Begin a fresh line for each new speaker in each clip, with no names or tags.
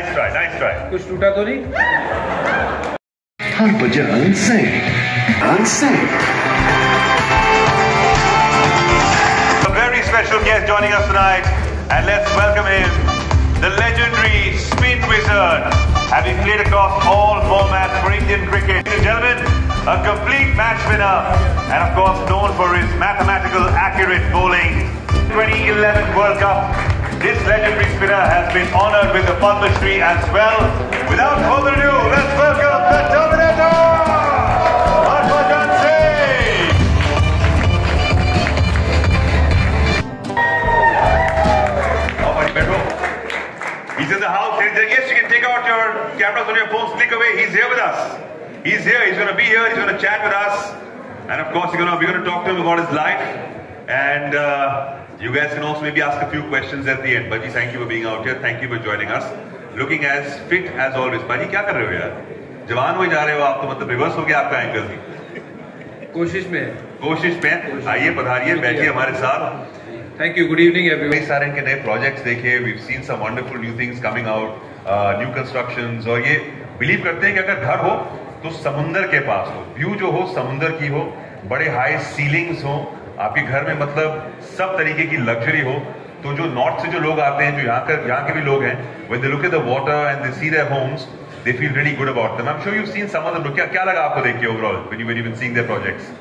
Nice try nice try
कुछ टूटा तो नहीं
Harbhajan Singh. On Singh.
A very special guest joining us tonight, and let's welcome him, the legendary spin wizard, having played across all formats for Indian cricket. Ladies and gentlemen, a complete match winner, and of course known for his mathematical accurate bowling. 2011 World Cup. this legendary spinner has been honored with the Padma Shri as well. Without further ado, let's welcome the Terminator. He's in the house. He's there. Yes, you can take out your cameras on your phones, click away. He's here with us. He's here. He's going to be here. He's going to chat with us, and of course, we're going to we're going to talk to him about his life. And uh, you guys can also maybe ask a few questions at the end. Baji, thank you for being out here. Thank you for joining us. Looking as fit as always. Baji, क्या कर रहे हो यार? जवान हुए जा रहे हो आप तो मतलब रिवर्स हो गया आपका एंगल ही
कोशिश में
कोशिश में आइए पधारिए बैठिए हमारे साथ
thank you good evening everyone
कई सारे इनके नए प्रोजेक्ट्स देखे we seen some wonderful new things coming out new constructions और ये बिलीव करते हैं कि अगर घर हो तो समुंदर के पास हो व्यू जो हो समुंदर की हो बड़े हाई सीलिंग्स हो आपके घर में मतलब सब तरीके की लग्जरी हो तो जो नॉर्थ से जो लोग आते हैं जो यहाँ कर यहाँ के भी लोग हैं when they look at the water and they see their homes they feel really good about them. I'm sure you've seen some of them. क्या क्या लगा आपको देख के overall when you when you've been seeing their projects?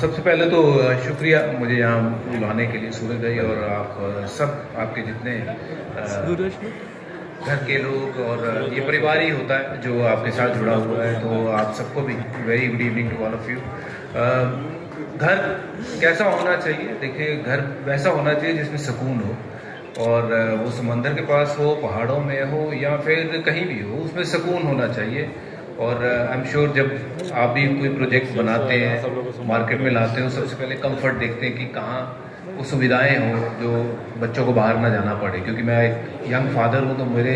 सबसे पहले तो शुक्रिया मुझे यहाँ बुलाने के लिए सूरज भाई और आप सब आपके जितने घर के लोग और ये परिवार ही होता है जो आपके साथ जुड़ा हुआ है तो आप सबको भी very good evening to all of you घर कैसा होना चाहिए? देखिए घर वैसा होना चाहिए जिसमें सुकून हो। और वो समंदर के पास हो पहाड़ों में हो या फिर कहीं भी हो उसमें सुकून होना चाहिए। और आई एम श्योर जब आप भी कोई प्रोजेक्ट बनाते हैं मार्केट में लाते हो सबसे पहले कंफर्ट देखते हैं कि कहाँ वो सुविधाएँ हों जो बच्चों को बाहर ना जाना पड़े। क्योंकि मैं एक यंग फादर हूँ तो मेरे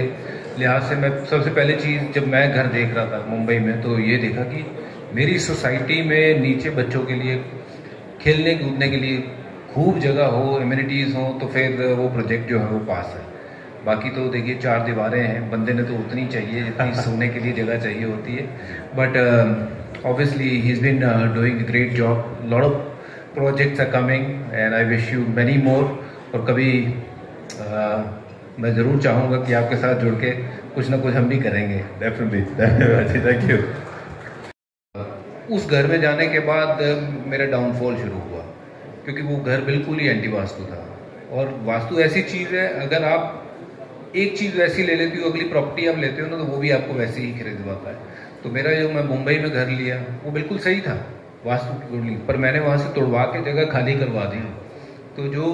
लिहाज से मैं सबसे पहले चीज़ जब मैं घर देख रहा था मुंबई में तो ये देखा कि मेरी सोसाइटी में नीचे बच्चों के लिए खेलने कूदने के लिए खूब जगह हो इम्यूनिटीज़ हो तो फिर वो प्रोजेक्ट जो है वो पास है। बाकी तो देखिए चार दीवारें हैं बंदे ने तो उतनी चाहिए जितनी सोने के लिए जगह चाहिए होती है। But obviously he is been doing great job lot of projects are coming and I wish you many more और कभी uh, मैं ज़रूर चाहूँगा कि आपके साथ जुड़ के कुछ ना कुछ हम भी करेंगे। डेफिनेटली थैंक यू उस घर में जाने के बाद मेरा डाउनफॉल शुरू हुआ, क्योंकि वो घर बिल्कुल ही एंटी वास्तु था। और वास्तु ऐसी चीज़ है, अगर आप एक चीज़ वैसी ले लेती हो, अगली प्रॉपर्टी आप लेते हो ना तो वो भी आपको वैसे ही खरीदवाता है। तो मेरा जो मैं मुंबई में घर लिया, वो बिल्कुल सही था वास्तु की पर मैंने वहाँ से तोड़वा के जगह खाली करवा दी। तो जो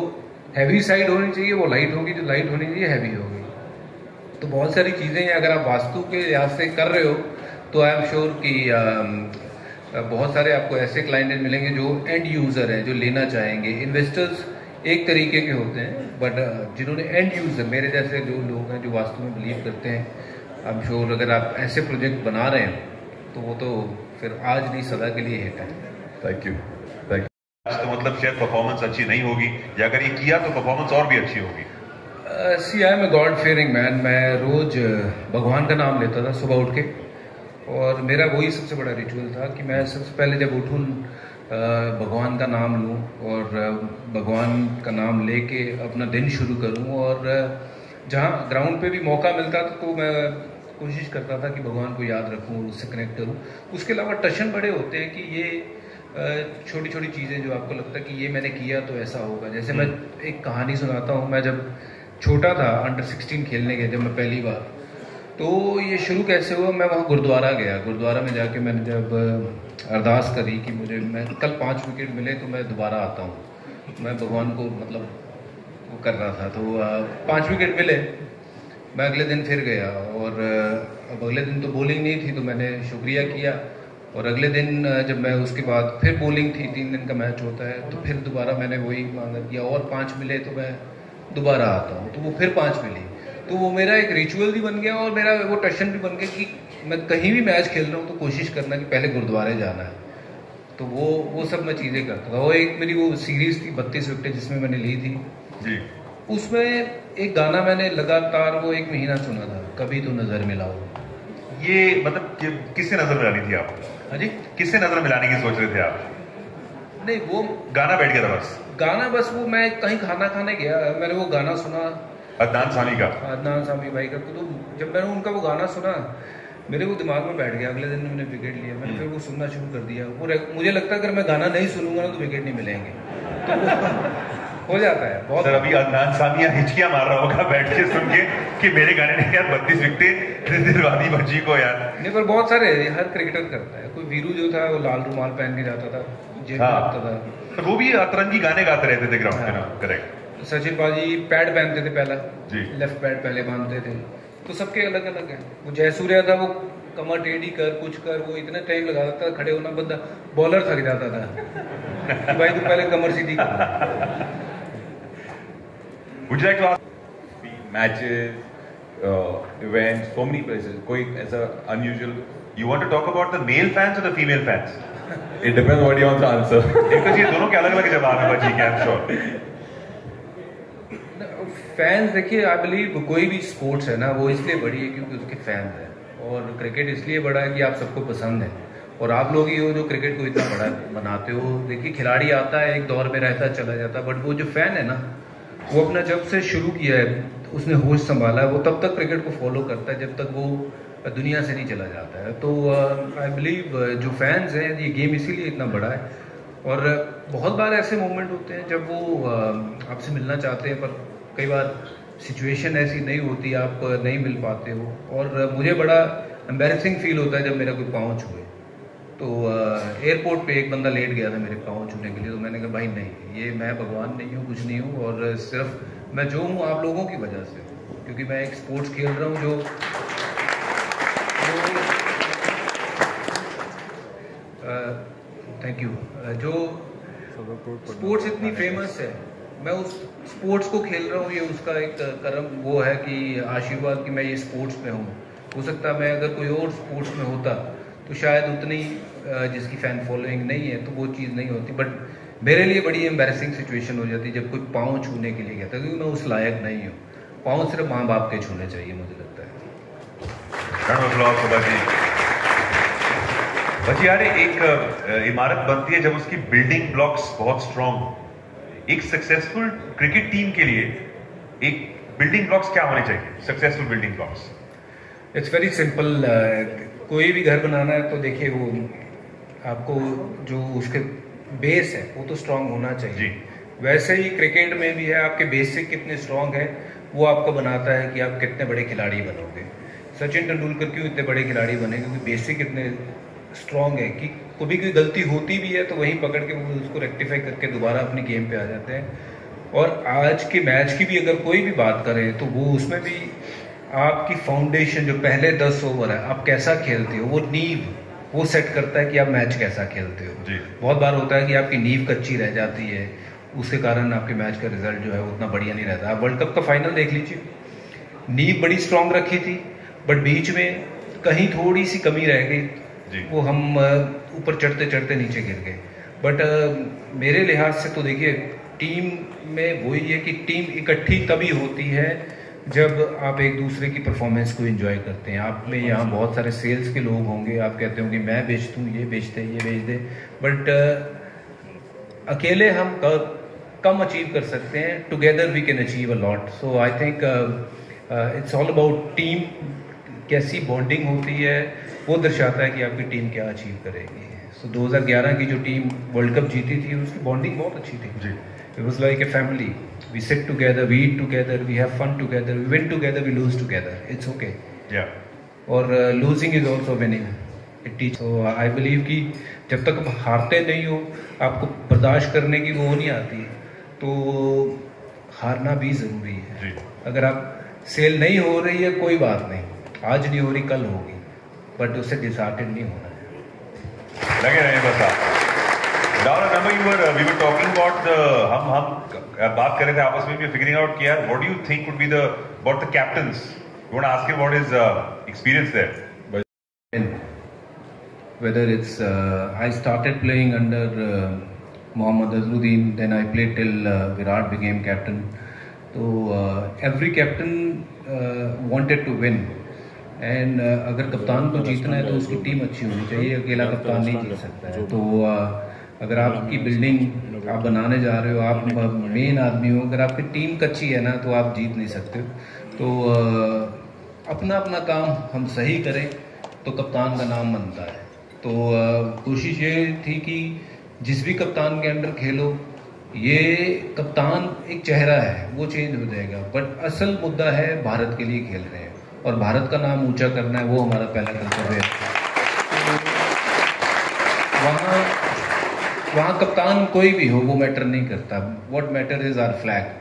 हैवी साइड होनी चाहिए, वो लाइट होगी, जो लाइट होनी चाहिए हैवी होगी। तो बहुत सारी चीज़ें अगर आप वास्तु के लिहाज से कर रहे हो तो आई एम श्योर कि बहुत सारे आपको ऐसे क्लाइंट मिलेंगे जो एंड यूज़र हैं जो लेना चाहेंगे। इन्वेस्टर्स एक तरीके के होते हैं बट जिन्होंने एंड यूज़र मेरे जैसे जो लोग हैं जो वास्तु में बिलीव करते हैं आई एम श्योर अगर आप ऐसे प्रोजेक्ट बना रहे हैं तो वो तो फिर आज नहीं सदा के लिए हिट है
थैंक यू थैंक यू तो मतलब शायद परफॉर्मेंस अच्छी नहीं होगी या अगर ये किया तो परफॉर्मेंस और भी अच्छी होगी।
See I am a god fearing man मैं रोज भगवान का नाम लेता था सुबह उठ के। और मेरा वही सबसे बड़ा रिचुअल था कि मैं सबसे पहले जब उठूँ भगवान का नाम लूँ और भगवान का नाम लेके अपना दिन शुरू करूँ और जहाँ ग्राउंड पे भी मौका मिलता था तो मैं कोशिश करता था कि भगवान को याद रखूँ और उससे कनेक्ट करूँ। उसके अलावा टशन बड़े होते हैं कि ये छोटी छोटी चीज़ें जो आपको लगता है कि ये मैंने किया तो ऐसा होगा। जैसे मैं एक कहानी सुनाता हूँ मैं जब छोटा था अंडर 16 खेलने गए जब मैं पहली बार। तो ये शुरू कैसे हुआ? मैं वहाँ गुरुद्वारा गया। गुरुद्वारा में जाके मैंने जब अरदास करी कि मुझे, मैं कल पाँच विकेट मिले तो मैं दोबारा आता हूँ। मैं भगवान को मतलब वो कर रहा था। तो पाँच विकेट मिले। मैं अगले दिन फिर गया और अब अगले दिन तो बॉलिंग नहीं थी तो मैंने शुक्रिया किया। और अगले दिन जब मैं उसके बाद फिर बॉलिंग थी, तीन दिन का मैच होता है तो फिर दोबारा मैंने वही मांगा किया और पाँच मिले तो मैं दोबारा आता हूँ। तो वो फिर पाँच मिली। तो वो मेरा एक रिचुअल भी बन गया और मेरा वो टशन भी बन गया कि मैं कहीं भी मैच खेल रहा हूँ तो कोशिश करना कि पहले गुरुद्वारे जाना है। तो वो वो सब मैं चीज़ें करता था। वो एक मेरी वो सीरीज़ थी बत्तीस विकेट जिसमें मैंने ली थी।
जी।
उसमें एक गाना मैंने लगातार वो एक महीना सुना था कभी तो नज़र मिलाओ।
ये मतलब कि, किससे नज़र मिलानी थी आप
हाँ जी।
किससे नज़र मिलाने की सोच रहे थे आप?
नहीं वो
गाना बैठ गया था बस।
गाना बस वो मैं कहीं खाना खाने गया मैंने वो गाना सुना
अदनान सामी का।
अदनान सामी भाई का। तो जब मैंने उनका वो गाना सुना मेरे वो दिमाग में बैठ गया अगले दिन मैंने विकेट लिया। मैंने फिर वो सुनना शुरू कर दिया। वो मुझे लगता है अगर मैं गाना नहीं सुनूँगा ना तो विकेट नहीं मिलेंगे। तो हो जाता है बहुत
सर अभी अदनान सामिया हिचकियाँ मार रहा होगा बैठ के सुन के कि मेरे गाने ने यार बत्तीस विकटे दिलवादी बच्ची को यार।
नहीं पर बहुत सारे हर क्रिकेटर करता है। कोई वीरू जो था वो लाल रुमाल पहन के जाता था जेब
हाँ।
था।
तो वो भी अतरंगी गाने गाते रहते थे ग्राउंड पे ना
हाँ।
करेक्ट
सचिन बाजी पैड पहनते थे पहला। लेफ़्ट पैड पहले बांधते थे तो सबके अलग अलग है वो जयसूर्या था वो कमर टेढ़ी कर कुछ कर वो इतना टाइम लगा देता था खड़े होना बंदा बॉलर थक जाता था कि भाई तू पहले कमर सीधी
Would you like to ask?
matches, uh, events, so many places. कोई ऐसा unusual.
You want to talk about the male fans or the female fans?
It depends what you want to answer.
Because ये दोनों के अलग अलग जवाब है बच्ची के I'm sure.
फैंस देखिए आई बिलीव कोई भी स्पोर्ट्स है ना वो इसलिए बड़ी है क्योंकि उसके फैंस हैं। और क्रिकेट इसलिए बड़ा है कि आप सबको पसंद है। और आप लोग ही हो जो क्रिकेट को इतना बड़ा बनाते हो। देखिए खिलाड़ी आता है एक दौर में रहता है चला जाता है बट वो जो फ़ैन है ना वो अपना जब से शुरू किया है उसने होश संभाला है वो तब तक क्रिकेट को फॉलो करता है जब तक वो दुनिया से नहीं चला जाता है। तो आई बिलीव जो फैंस हैं ये गेम इसीलिए इतना बड़ा है। और बहुत बार ऐसे मोमेंट होते हैं जब वो uh, आपसे मिलना चाहते हैं पर कई बार सिचुएशन ऐसी नहीं होती आप नहीं मिल पाते हो। और मुझे बड़ा एम्बेरसिंग फील होता है जब मेरा कोई पाँव छुए। तो एयरपोर्ट पे एक बंदा लेट गया था मेरे पाँव छूने के लिए तो मैंने कहा भाई नहीं ये मैं भगवान नहीं हूँ कुछ नहीं हूँ और सिर्फ़ मैं जो हूँ आप लोगों की वजह से क्योंकि मैं एक स्पोर्ट्स खेल रहा हूँ जो थैंक यू जो स्पोर्ट्स इतनी फ़ेमस है। मैं उस स्पोर्ट्स को खेल रहा हूँ, ये उसका एक कर्म वो है कि आशीर्वाद कि मैं ये स्पोर्ट्स में हूँ। हो सकता मैं अगर कोई और स्पोर्ट्स में होता तो शायद उतनी जिसकी फ़ैन फॉलोइंग नहीं है तो वो चीज़ नहीं होती। बट मेरे लिए बड़ी एम्बेसिंग सिचुएशन हो जाती जब कोई पाँव छूने के लिए कहता क्योंकि मैं उस लायक नहीं हूँ। पाँव सिर्फ़ माँ बाप के छूने चाहिए मुझे लगता है।
बची यार, एक इमारत बनती है जब उसकी बिल्डिंग ब्लॉक्स बहुत स्ट्रॉन्ग एक सक्सेसफुल क्रिकेट टीम के लिए एक बिल्डिंग ब्लॉक्स क्या होने चाहिए? Successful building blocks
it's very simple कोई भी घर बनाना है तो देखिए वो आपको जो उसके बेस है वो तो स्ट्रांग होना चाहिए।
जी।
वैसे ही क्रिकेट में भी है आपके बेसिक कितने स्ट्रांग है वो आपको बनाता है कि आप कितने बड़े खिलाड़ी बनोगे। सचिन तेंदुलकर क्यों इतने बड़े खिलाड़ी बने? क्योंकि बेसिक इतने स्ट्रांग है कि कभी कोई गलती होती भी है तो वहीं पकड़ के वो उसको रेक्टिफाई करके दोबारा अपनी गेम पे आ जाते हैं। और आज के मैच की भी अगर कोई भी बात करें तो वो उसमें भी आपकी फाउंडेशन जो पहले दस ओवर है आप कैसा खेलते हो? वो नींव वो सेट करता है कि आप मैच कैसा खेलते हो।
जी।
बहुत बार होता है कि आपकी नींव कच्ची रह जाती है उसके कारण आपके मैच का रिज़ल्ट जो है उतना बढ़िया नहीं रहता। आप वर्ल्ड कप का फाइनल देख लीजिए। नींव बड़ी स्ट्रांग रखी थी बट बीच में कहीं थोड़ी सी कमी रह गई वो हम ऊपर चढ़ते चढ़ते नीचे गिर गए। बट मेरे लिहाज से तो देखिए टीम में वही है कि टीम इकट्ठी तभी होती है जब आप एक दूसरे की परफॉर्मेंस को एंजॉय करते हैं। आप में यहाँ बहुत सारे सेल्स के लोग होंगे आप कहते होंगे मैं बेच दूँ ये बेच दे ये बेच दे। बट अकेले हम कम अचीव कर सकते हैं। Together we can achieve a lot so I think it's all about team कैसी बॉन्डिंग होती है वो दर्शाता है कि आपकी टीम क्या अचीव करेगी। सो so, 2011 की जो टीम वर्ल्ड कप जीती थी उसकी बॉन्डिंग बहुत अच्छी थी।
जी।
It was like a family. We sit together, we eat together, we have fun together, we win together, we lose together. It's okay.
या
और losing is also winning it teach so I believe कि जब तक आप हारते नहीं हो आपको बर्दाश्त करने की वो नहीं आती। तो हारना भी ज़रूरी है।
जी।
अगर आप सेल नहीं हो रही है कोई बात नहीं। आज नहीं हो रही कल होगी। बट उससे डिसहार्टेड नहीं होना है
लगे रहे बस आप you were uh, we were talking about हम हम uh, बात कर रहे थे आपस में भी figuring out कि यार what do you think would be the about the captains you want to ask him what his uh, experience there
And whether it's uh, I started playing under uh, Mohammad Azruddin, then I played till uh, Virat became captain. तो every captain wanted to win and अगर कप्तान को जीतना है तो उसकी team अच्छी होनी चाहिए अकेला कप्तान नहीं जीत सकता है। तो uh, अगर आपकी बिल्डिंग आप बनाने जा रहे हो आप मेन आदमी हो अगर आपकी टीम कच्ची है ना तो आप जीत नहीं सकते। तो uh, अपना अपना काम हम सही करें तो कप्तान का नाम बनता है। तो uh, कोशिश ये थी कि जिस भी कप्तान के अंडर खेलो ये कप्तान एक चेहरा है वो चेंज हो जाएगा। बट असल मुद्दा है भारत के लिए खेल रहे हैं। और भारत का नाम ऊँचा करना है वो हमारा पहला कर्तव्य है। वहाँ वहाँ कप्तान कोई भी हो वो मैटर नहीं करता। What matter is our flag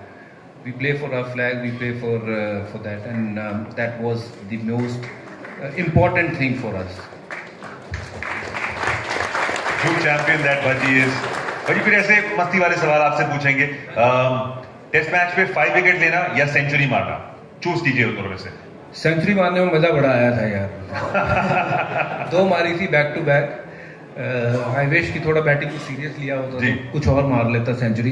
flag we play for uh, for that and um, that was the most uh, important thing for us.
True champion that Bhaji is. Bhaji फिर ऐसे मस्ती वाले सवाल आपसे पूछेंगे। टेस्ट मैच पे five wicket लेना या सेंचुरी मारना? चूज़ कीजिए उन दोनों में से।
सेंचुरी मारने में मज़ा बड़ा आया था यार। दो मारी थी back to back I wish की थोड़ा बैटिंग को सीरियस लिया होता। तो कुछ और मार लेता सेंचुरी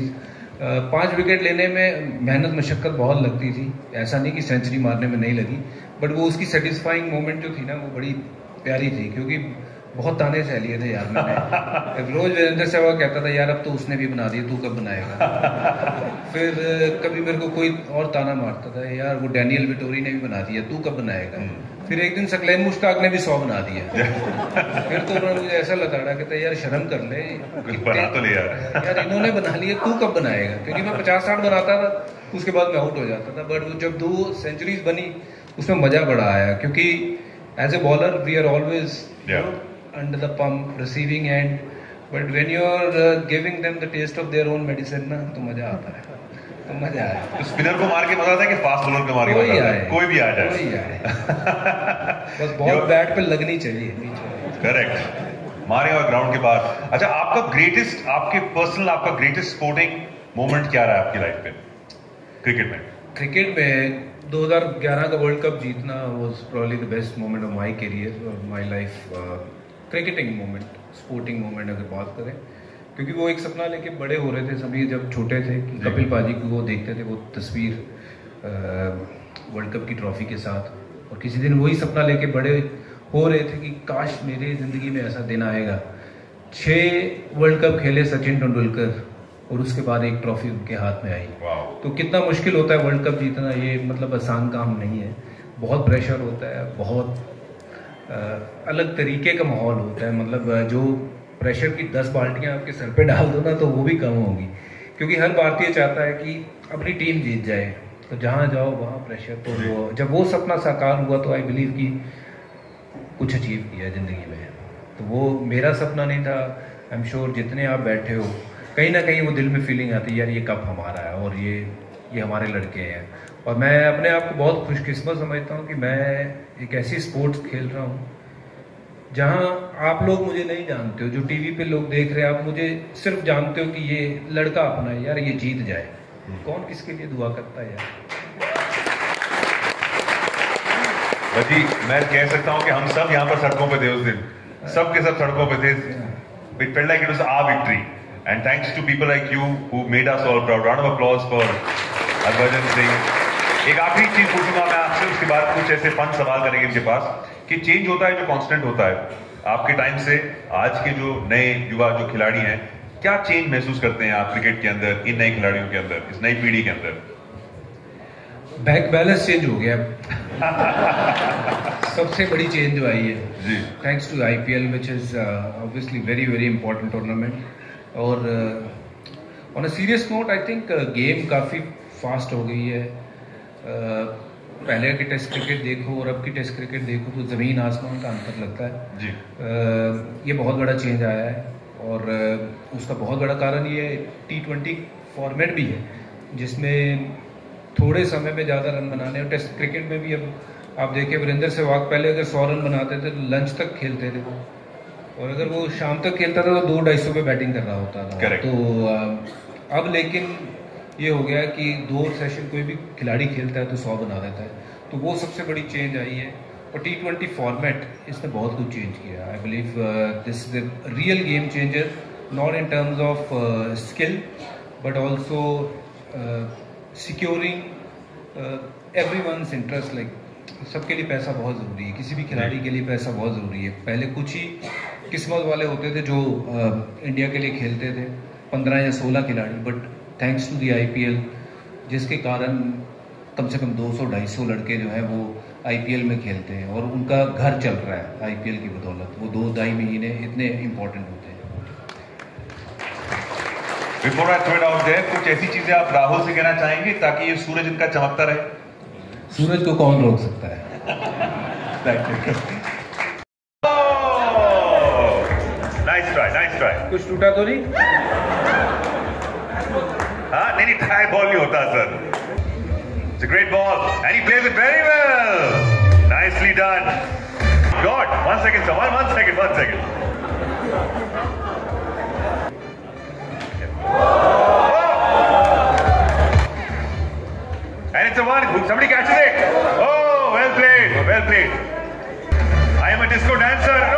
पाँच विकेट लेने में मेहनत मशक्कत बहुत लगती थी। ऐसा नहीं कि सेंचुरी मारने में नहीं लगी। बट वो उसकी सेटिस्फाइंग मोमेंट जो थी ना वो बड़ी प्यारी थी। क्योंकि बहुत ताने सह लिए थे यार मैंने। रोज वीरेंद्र सहवाग कहता था यार अब तो उसने भी बना दिया तू कब बनाएगा? फिर कभी मेरे को कोई और ताना मारता था यार वो डैनियल विटोरी ने भी बना दिया तू कब बनाएगा? फिर एक दिन सकलैन मुश्ताक ने भी सौ बना दिया। फिर तो उन्होंने मुझे ऐसा लताड़ा कहता यार शर्म कर ले।
बना तो ले यार
यार इन्होंने बना लिया तू कब बनाएगा? क्योंकि मैं पचास साठ बनाता था उसके बाद मैं आउट हो जाता था। बट जब दो सेंचुरीज बनी उसमें मज़ा बड़ा आया क्योंकि as a bowler we are
always
under the pump receiving end but when you are giving them the taste of their own medicine ना तो मज़ा आता है। तो मज़ा आया।
तो स्पिनर को मार के मज़ा आता है कि फास्ट बॉलर को मार के
कोई
मज़ा आता
आए।
है कोई भी आ जाए।
कोई आए। बस बॉल
Your-
बैट पे लगनी चाहिए
करेक्ट मारे और ग्राउंड के बाहर अच्छा आपका ग्रेटेस्ट आपके पर्सनल आपका ग्रेटेस्ट स्पोर्टिंग मोमेंट क्या रहा है आपकी लाइफ में। क्रिकेट में
क्रिकेट में 2011 का वर्ल्ड कप जीतना was probably the best moment of my career और my life cricketing moment sporting moment अगर बात करें क्योंकि वो एक सपना लेके बड़े हो रहे थे सभी जब छोटे थे कि कपिल पाजी को वो देखते थे वो तस्वीर वर्ल्ड कप की ट्रॉफी के साथ और किसी दिन वही सपना लेके बड़े हो रहे थे कि काश मेरे ज़िंदगी में ऐसा दिन आएगा। छः वर्ल्ड कप खेले सचिन तेंदुलकर और उसके बाद एक ट्रॉफी उनके हाथ में आई। तो कितना मुश्किल होता है वर्ल्ड कप जीतना ये मतलब आसान काम नहीं है। बहुत प्रेशर होता है बहुत अलग तरीके का माहौल होता है। मतलब जो प्रेशर की दस बाल्टियाँ आपके सर पे डाल दो ना तो वो भी कम होगी। क्योंकि हर भारतीय चाहता है कि अपनी टीम जीत जाए। तो जहाँ जाओ, वहाँ प्रेशर तो वो, जब वो सपना साकार हुआ तो आई बिलीव कि कुछ अचीव किया ज़िंदगी में। तो वो मेरा सपना नहीं था। आई एम श्योर जितने आप बैठे हो, कहीं ना कहीं वो दिल में फीलिंग आती है, यार ये कप हमारा है और ये ये हमारे लड़के हैं। और मैं अपने आप को बहुत खुशकिस्मत समझता हूँ कि मैं एक ऐसी स्पोर्ट्स खेल रहा हूँ जहाँ आप लोग मुझे नहीं जानते हो जो टीवी पे लोग देख रहे हैं आप मुझे सिर्फ़ जानते हो कि ये लड़का अपना है यार ये जीत जाए। कौन किसके लिए दुआ करता है यार?
जी मैं कह सकता हूँ कि हम सब यहाँ पर सड़कों पे थे उस दिन। सब के सब सड़कों पे थे। It felt like it was our victory and thanks to people like you who made us all proud round of applause for Harbhajan Singh एक आखिरी चीज़ पूछूँगा मैं आपसे उसके बाद कुछ ऐसे फन सवाल करेंगे इनके पास कि चेंज होता है जो कांस्टेंट होता है। आपके टाइम से आज के जो नए युवा जो खिलाड़ी हैं क्या चेंज महसूस करते हैं आप क्रिकेट के अंदर इन नए खिलाड़ियों के अंदर इस नई पीढ़ी के अंदर?
बैंक बैलेंस चेंज हो गया। सबसे बड़ी चेंज जो आई है।
जी।
To IPL, which is uh, obviously very very important tournament. और on a serious note, I think uh, काफ़ी फास्ट हो गई है। पहले के टेस्ट क्रिकेट देखो और अब की टेस्ट क्रिकेट देखो तो ज़मीन आसमान का अंतर लगता है।
जी।
ये बहुत बड़ा चेंज आया है और उसका बहुत बड़ा कारण ये टी ट्वेंटी फॉर्मेट भी है जिसमें थोड़े समय में ज़्यादा रन बनाने और टेस्ट क्रिकेट में भी अब आप देखिए वीरेंद्र सहवाग पहले अगर सौ रन बनाते थे तो लंच तक खेलते थे वो। और अगर वो शाम तक खेलता था तो दो ढाई सौ पे बैटिंग कर रहा होता था।
Correct.
तो अब लेकिन ये हो गया कि दो सेशन कोई भी खिलाड़ी खेलता है तो सौ बना देता है। तो वो सबसे बड़ी चेंज आई है। और टी ट्वेंटी फॉर्मेट इसने बहुत कुछ चेंज किया I believe this is the real game changer not in terms of skill but also securing everyone's interest like सबके लिए पैसा बहुत ज़रूरी है। किसी भी खिलाड़ी के लिए पैसा बहुत ज़रूरी है। पहले कुछ ही किस्मत वाले होते थे जो इंडिया के लिए खेलते थे। पंद्रह या सोलह खिलाड़ी but thanks to the IPL जिसके कारण कम से कम 200-250 लड़के जो है वो आईपीएल में खेलते हैं और उनका घर चल रहा है आईपीएल की बदौलत। वो दो ढाई महीने इतने इम्पोर्टेंट होते हैं।
Before I throw it out there कुछ ऐसी चीज़ें आप राहुल से कहना चाहेंगे ताकि ये सूरज इनका चमकता रहे?
सूरज को कौन रोक सकता है?
नाइस ट्राई नाइस ट्राई
कुछ टूटा तो नहीं?
हाँ नहीं नहीं ट्राई बॉल नहीं होता sir It's a great ball and he plays it very well. Nicely done. God, one second, sir. One, one second, one second. And it's a one. Somebody catches it. Oh, well played. Well played. I am a disco dancer.